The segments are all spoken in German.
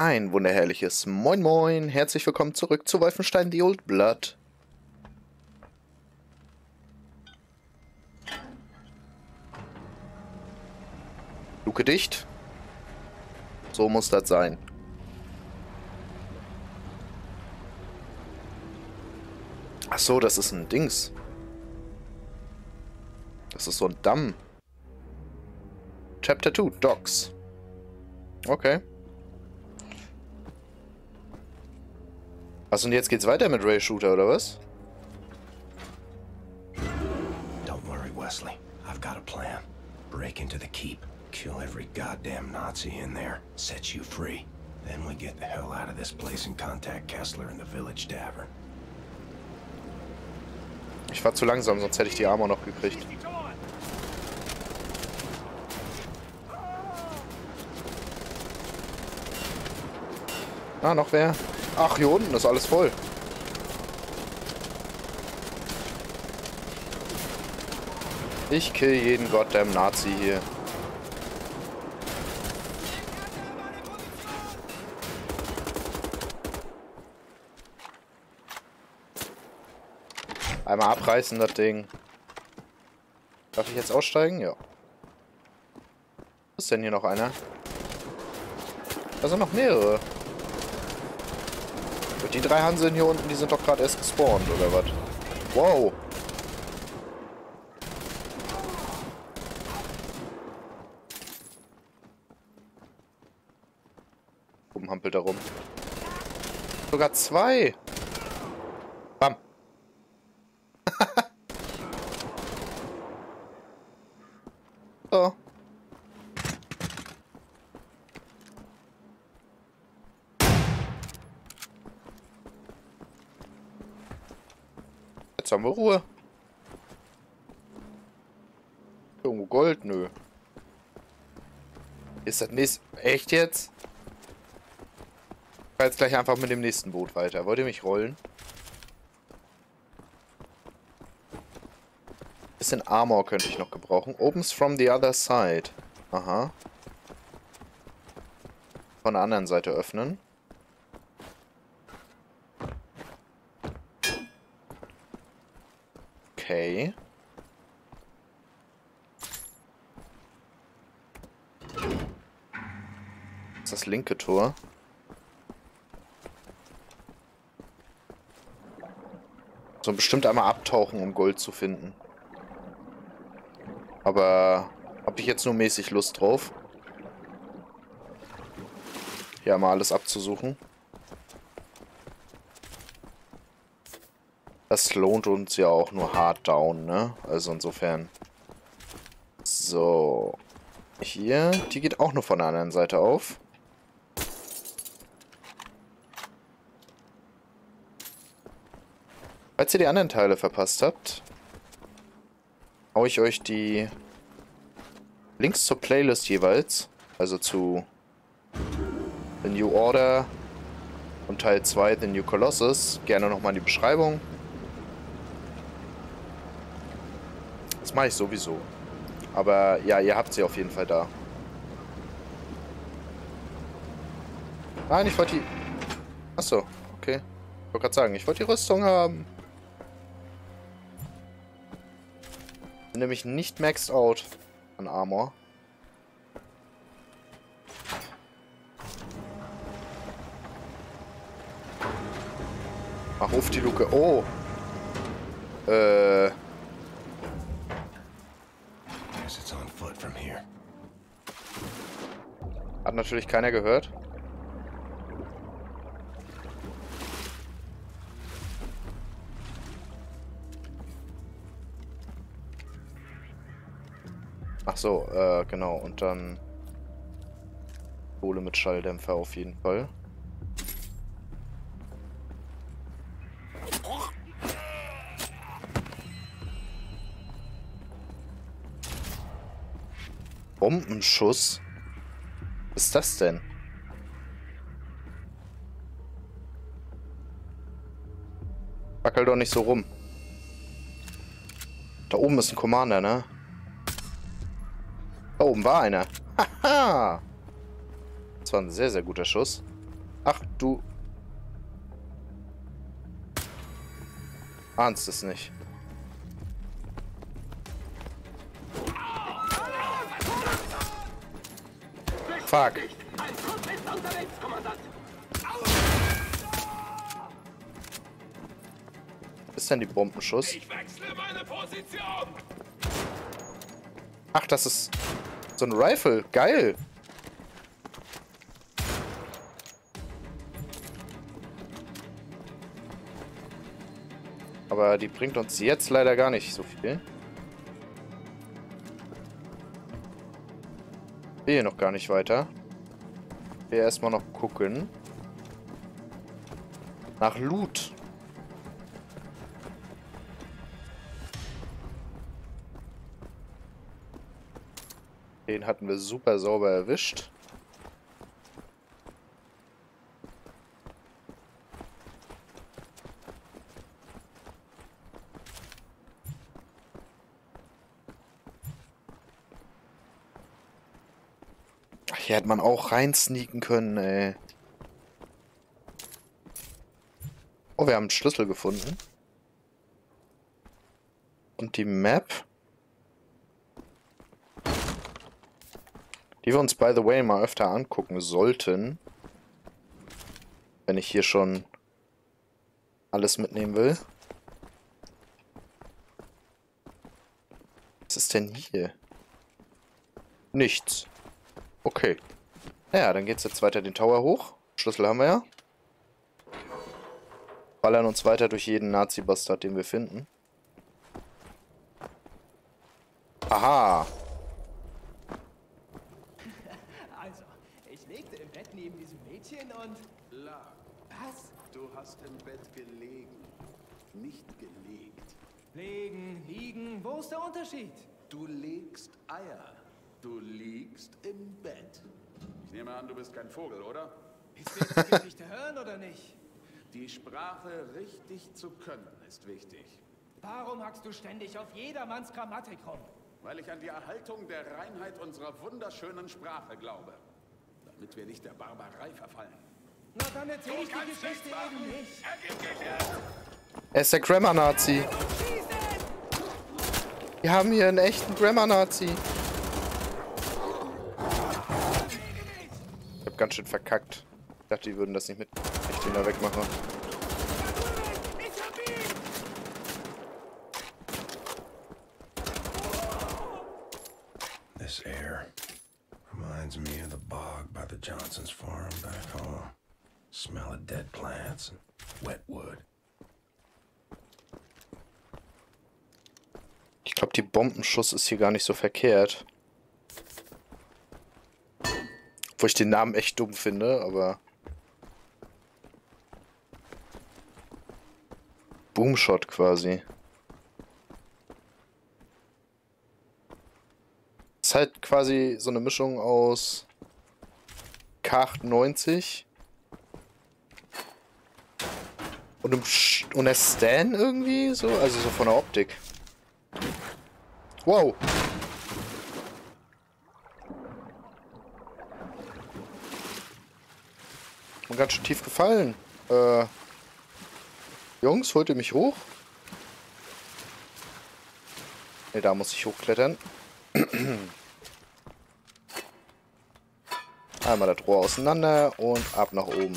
Ein wunderherrliches Moin Moin, herzlich willkommen zurück zu Wolfenstein The Old Blood. Luke dicht. So muss das sein. Ach so, das ist ein Dings. Das ist so ein Damm. Chapter 2, Docks. Okay. Was und jetzt geht's weiter mit Ray Shooter, oder was? Don't worry, Wesley. I've got a plan. Break into the keep, kill every goddamn Nazi in there, set you free. Then we get the hell out of this place and contact Kessler in the village tavern. Ich war zu langsam, sonst hätte ich die Armor noch gekriegt. Ah, noch wer? Ach, hier unten ist alles voll. Ich kill jeden goddamn Nazi hier. Einmal abreißen, das Ding. Darf ich jetzt aussteigen? Ja. ist denn hier noch einer? Da sind noch mehrere. Die drei Hanseln hier unten, die sind doch gerade erst gespawnt, oder was? Wow. Rumhampelt da rum. Sogar zwei. Bam. so. Jetzt haben wir Ruhe. Irgendwo Gold? Nö. Ist das nächste... Echt jetzt? Ich fahr jetzt gleich einfach mit dem nächsten Boot weiter. Wollt ihr mich rollen? Bisschen Armor könnte ich noch gebrauchen. Opens from the other side. Aha. Von der anderen Seite öffnen. Okay. Das ist das linke Tor. So bestimmt einmal abtauchen, um Gold zu finden. Aber habe ich jetzt nur mäßig Lust drauf. Hier einmal alles abzusuchen. Das lohnt uns ja auch nur hart down, ne? Also insofern. So. Hier, die geht auch nur von der anderen Seite auf. Falls ihr die anderen Teile verpasst habt, haue ich euch die Links zur Playlist jeweils, also zu The New Order und Teil 2 The New Colossus, gerne nochmal in die Beschreibung. Mache ich sowieso. Aber ja, ihr habt sie auf jeden Fall da. Nein, ich wollte die... Achso, okay. Ich wollte gerade sagen, ich wollte die Rüstung haben. Bin nämlich nicht maxed out an Armor. Mach auf die Luke. Oh. Äh... Hat natürlich keiner gehört. Ach so, äh, genau. Und dann Kohle mit Schalldämpfer auf jeden Fall. Bombenschuss? Ist das denn? Wackel doch nicht so rum. Da oben ist ein Commander, ne? Da oben war einer. Haha! Das war ein sehr, sehr guter Schuss. Ach, du... Ahnst es nicht. Fuck. Ist denn die Bombenschuss? Ach, das ist so ein Rifle. Geil. Aber die bringt uns jetzt leider gar nicht so viel. Will hier noch gar nicht weiter. Ich will erstmal noch gucken. Nach Loot. Den hatten wir super sauber erwischt. Hier hätte man auch rein sneaken können, ey. Oh, wir haben einen Schlüssel gefunden. Und die Map. Die wir uns, by the way, mal öfter angucken sollten. Wenn ich hier schon alles mitnehmen will. Was ist denn hier? Nichts. Okay. Ja, dann geht's jetzt weiter den Tower hoch. Schlüssel haben wir ja. Ballern uns weiter durch jeden Nazi-Bastard, den wir finden. Aha. Also, ich legte im Bett neben diesem Mädchen und... La. Was? Du hast im Bett gelegen, nicht gelegt. Legen, liegen, wo ist der Unterschied? Du legst Eier. Du liegst im Bett. Ich nehme an, du bist kein Vogel, oder? Ist die Geschichte hören oder nicht? Die Sprache richtig zu können ist wichtig. Warum hackst du ständig auf jedermanns Grammatik rum? Weil ich an die Erhaltung der Reinheit unserer wunderschönen Sprache glaube. Damit wir nicht der Barbarei verfallen. Na, dann erzähl ich die Geschichte eben nicht. Er ist der Grammar-Nazi. Wir haben hier einen echten Grammar-Nazi. Ich hab ganz schön verkackt. Ich dachte, die würden das nicht mit. Ich den da wegmache. This air reminds me of the bog by the Johnson's farm back home. Smell of dead plants and wet wood. Ich glaube, die Bombenschuss ist hier gar nicht so verkehrt. Wo ich den Namen echt dumm finde, aber... Boomshot quasi. Ist halt quasi so eine Mischung aus K98 und einem Sch und der Stan irgendwie so, also so von der Optik. Wow. Ganz schön tief gefallen. Äh, Jungs, holt ihr mich hoch? Ne, da muss ich hochklettern. Einmal das Rohr auseinander und ab nach oben.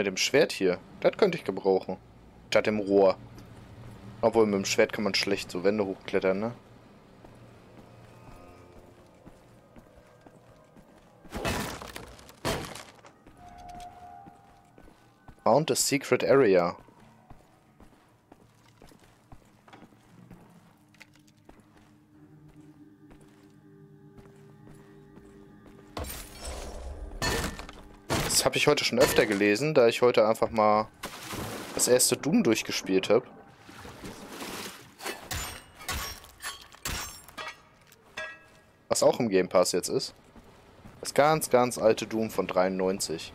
Mit dem Schwert hier, das könnte ich gebrauchen. Statt dem Rohr. Obwohl, mit dem Schwert kann man schlecht so Wände hochklettern, ne? Found a secret area. Das habe ich heute schon öfter gelesen, da ich heute einfach mal das erste Doom durchgespielt habe. Was auch im Game Pass jetzt ist. Das ganz, ganz alte Doom von 93.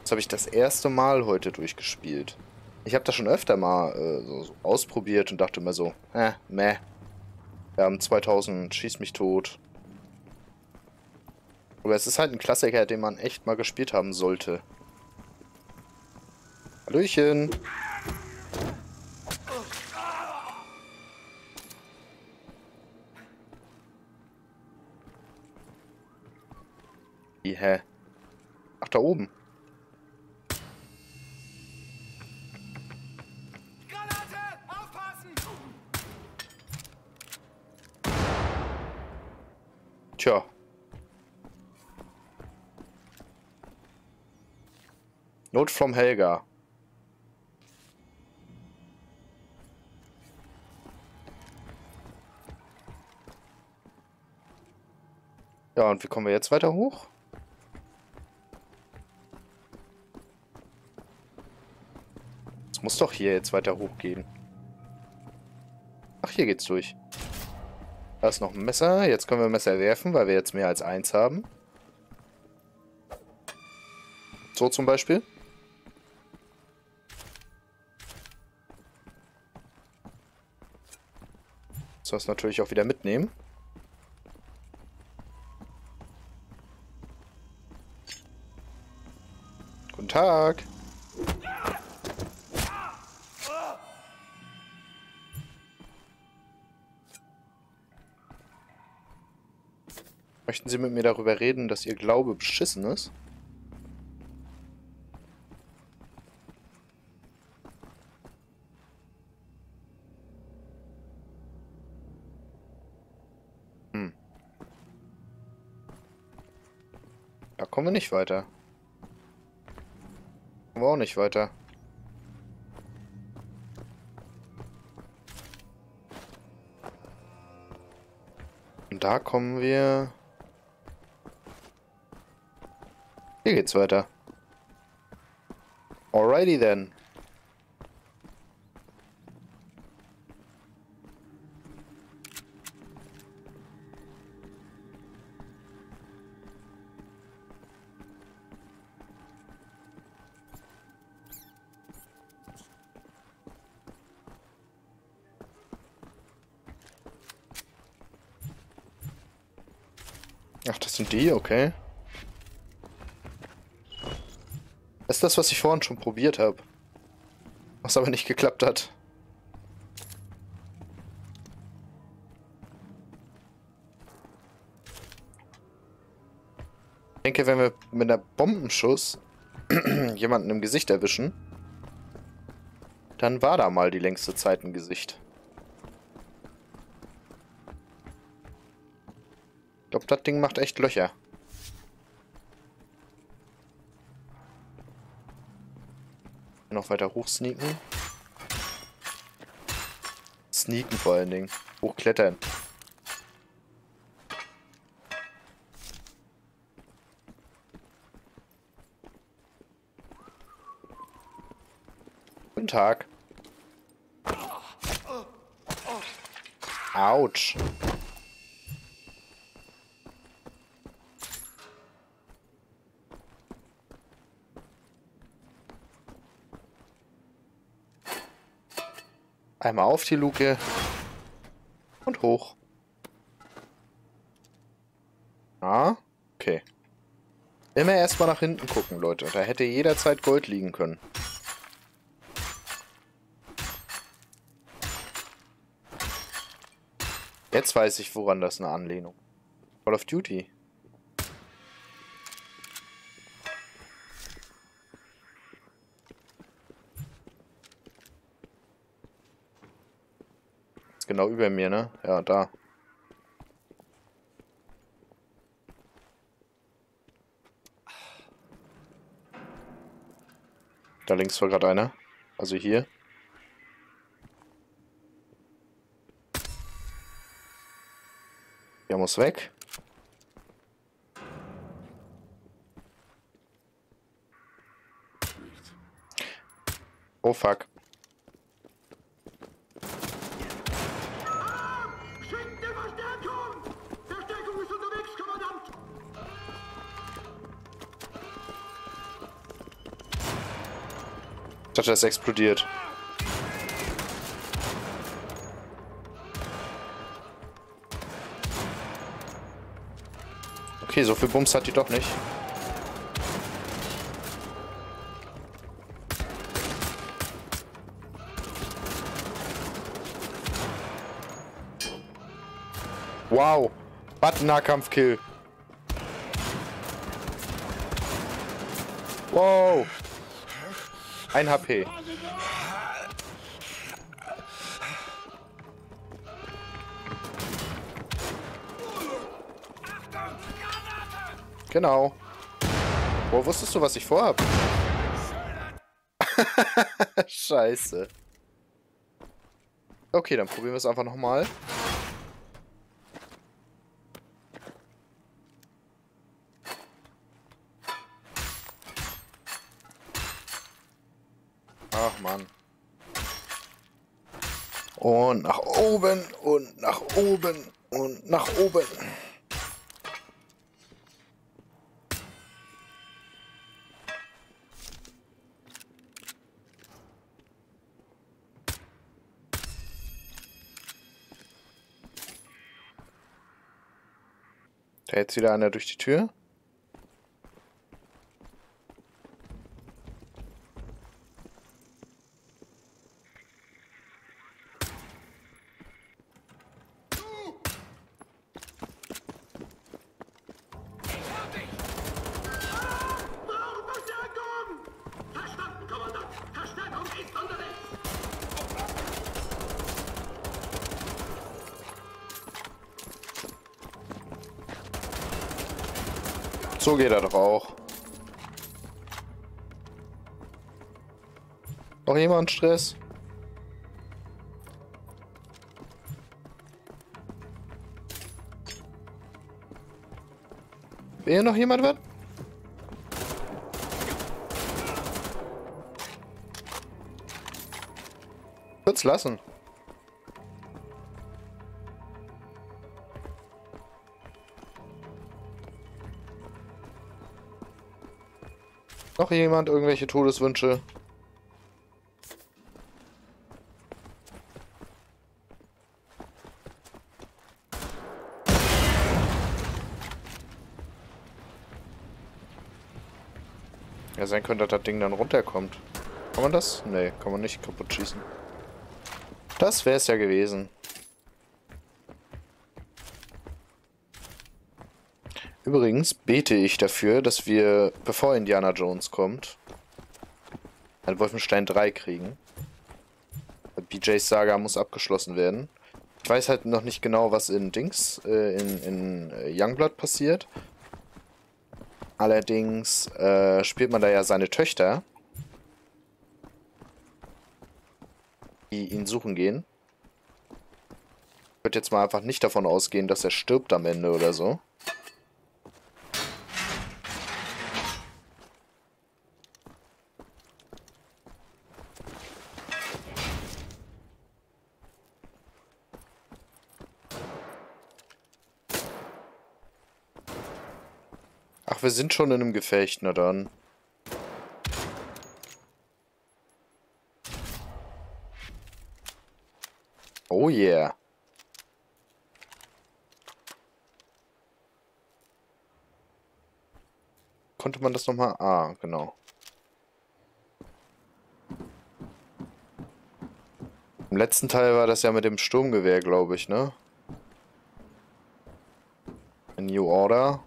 Das habe ich das erste Mal heute durchgespielt. Ich habe das schon öfter mal äh, so, so ausprobiert und dachte mir so, äh, meh. Wir haben 2000, schieß mich tot. Aber es ist halt ein Klassiker, den man echt mal gespielt haben sollte. Hallöchen. Wie, hä? Ach, da oben. Note from Helga. Ja, und wie kommen wir jetzt weiter hoch? Es muss doch hier jetzt weiter hochgehen. Ach, hier geht's durch. Da ist noch ein Messer. Jetzt können wir Messer werfen, weil wir jetzt mehr als eins haben. So zum Beispiel. So das natürlich auch wieder mitnehmen. Guten Tag. Möchten Sie mit mir darüber reden, dass Ihr Glaube beschissen ist? Kommen wir nicht weiter. Kommen wir auch nicht weiter. Und da kommen wir... Hier geht's weiter. Alrighty then. Okay. Das ist das, was ich vorhin schon probiert habe. Was aber nicht geklappt hat. Ich denke, wenn wir mit einer Bombenschuss jemanden im Gesicht erwischen, dann war da mal die längste Zeit ein Gesicht. Das Ding macht echt Löcher. Noch weiter hoch sneaken. Sneaken vor allen Dingen. Hochklettern. Guten Tag. Autsch. Einmal auf die Luke. Und hoch. Ah, okay. Immer erstmal nach hinten gucken, Leute. Da hätte jederzeit Gold liegen können. Jetzt weiß ich, woran das eine Anlehnung. Call of Duty. Genau über mir, ne? Ja, da. Da links war gerade einer. Also hier. Der muss weg. Oh fuck. Dachte, das explodiert. Okay, so viel Bums hat die doch nicht. Wow. Button-Nahkampf-Kill. Wow. Ein HP. Genau. Wo wusstest du, was ich vorhab? Scheiße. Okay, dann probieren wir es einfach nochmal. Ach Mann. Und nach oben und nach oben und nach oben. Da jetzt wieder einer durch die Tür. So geht er doch auch. Noch jemand Stress? Will noch jemand was? Kurz lassen. Noch jemand irgendwelche Todeswünsche? Ja, sein könnte, dass das Ding dann runterkommt. Kann man das? Nee, kann man nicht kaputt schießen. Das wäre es ja gewesen. Übrigens bete ich dafür, dass wir, bevor Indiana Jones kommt, ein Wolfenstein 3 kriegen. BJs Saga muss abgeschlossen werden. Ich weiß halt noch nicht genau, was in Dings, äh, in, in äh, Youngblood passiert. Allerdings äh, spielt man da ja seine Töchter, die ihn suchen gehen. Ich würde jetzt mal einfach nicht davon ausgehen, dass er stirbt am Ende oder so. Ach, wir sind schon in einem Gefecht, na dann. Oh yeah. Konnte man das nochmal? Ah, genau. Im letzten Teil war das ja mit dem Sturmgewehr, glaube ich, ne? A New Order.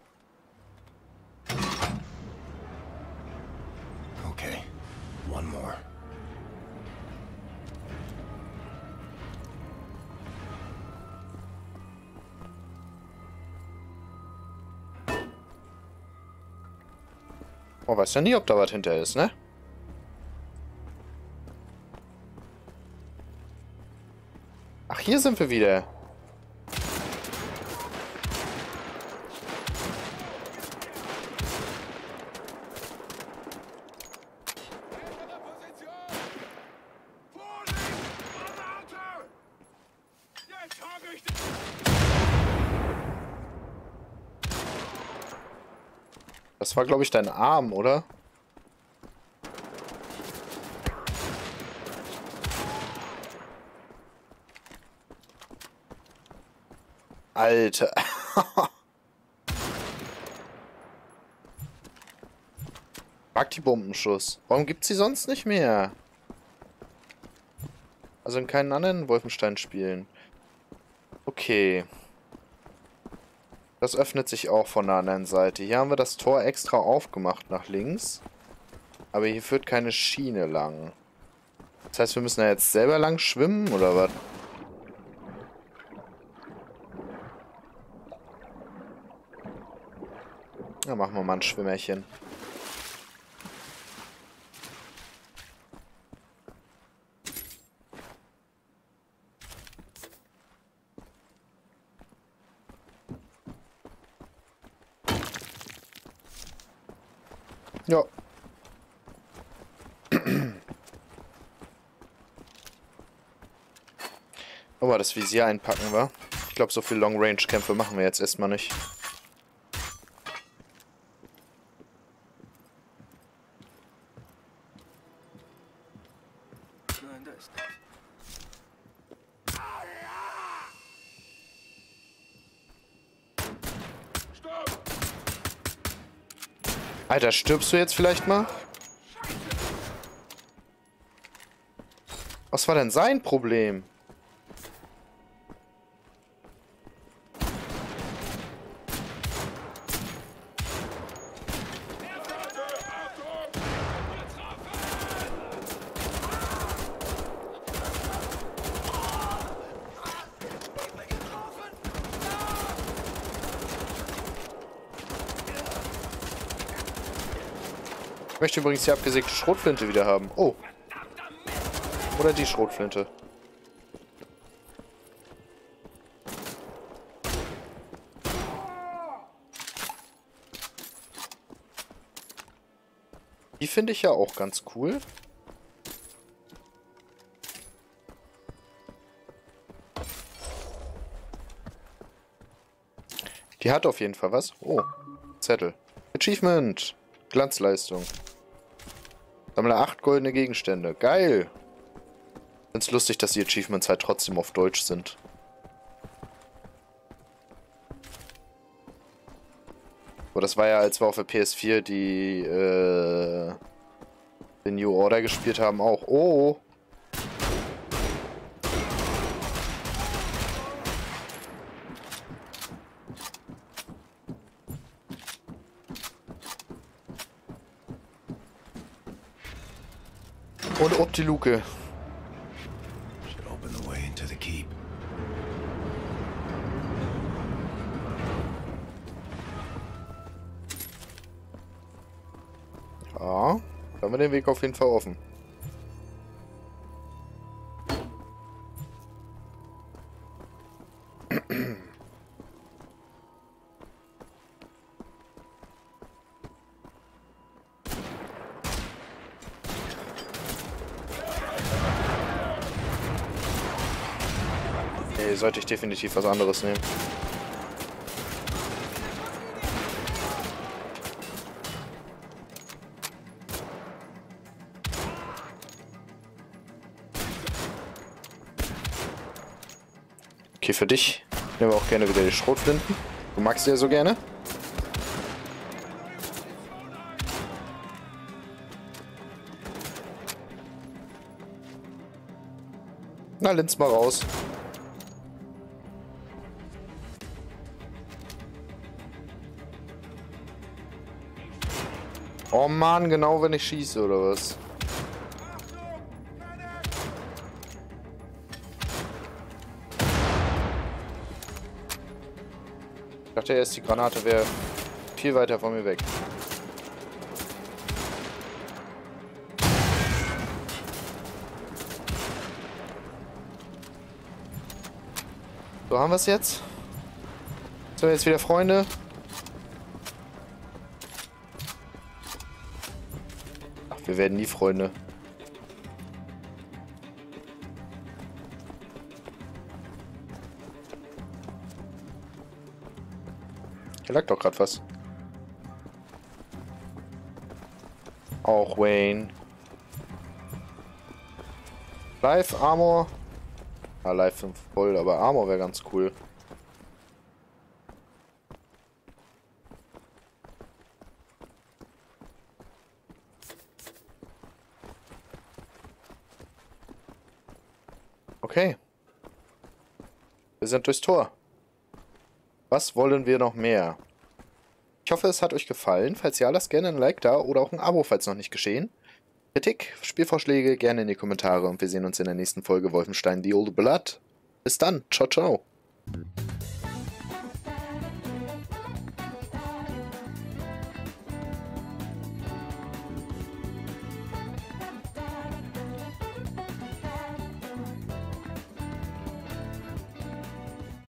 Oh, weiß ja nie, ob da was hinter ist, ne? Ach, hier sind wir wieder. war, glaube ich, dein Arm, oder? Alter. Mag die Bombenschuss. Warum gibt sie sonst nicht mehr? Also in keinen anderen Wolfenstein-Spielen. Okay. Das öffnet sich auch von der anderen Seite. Hier haben wir das Tor extra aufgemacht nach links. Aber hier führt keine Schiene lang. Das heißt, wir müssen da jetzt selber lang schwimmen, oder was? Ja, machen wir mal ein Schwimmerchen. Ja. Aber das Visier einpacken war. Ich glaube, so viel Long-Range-Kämpfe machen wir jetzt erstmal nicht. Alter, stirbst du jetzt vielleicht mal? Was war denn sein Problem? Ich möchte übrigens die abgesägte Schrotflinte wieder haben. Oh. Oder die Schrotflinte. Die finde ich ja auch ganz cool. Die hat auf jeden Fall was. Oh, Zettel. Achievement. Glanzleistung. Sammle 8 goldene Gegenstände. Geil. Find's lustig, dass die Achievements halt trotzdem auf Deutsch sind. Aber das war ja, als wir auf der PS4 die, äh, den New Order gespielt haben, auch. Oh! Und ob die Luke. Ja, da haben wir den Weg auf jeden Fall offen. Nee, sollte ich definitiv was anderes nehmen. Okay, für dich nehmen wir auch gerne wieder die Schrotflinten. Du magst sie ja so gerne. Na, Linz mal raus. Oh Mann, genau wenn ich schieße, oder was? Ich dachte erst, die Granate wäre viel weiter von mir weg. So, haben wir es jetzt? Sind wir jetzt wieder Freunde? Wir werden nie Freunde. Hier lag doch gerade was. Auch Wayne. Live Armor. Ah, Live 5 voll, aber Armor wäre ganz cool. Okay. Wir sind durchs Tor. Was wollen wir noch mehr? Ich hoffe, es hat euch gefallen. Falls ja, lasst gerne ein Like da oder auch ein Abo, falls noch nicht geschehen. Kritik, Spielvorschläge gerne in die Kommentare und wir sehen uns in der nächsten Folge Wolfenstein The Old Blood. Bis dann. Ciao, ciao.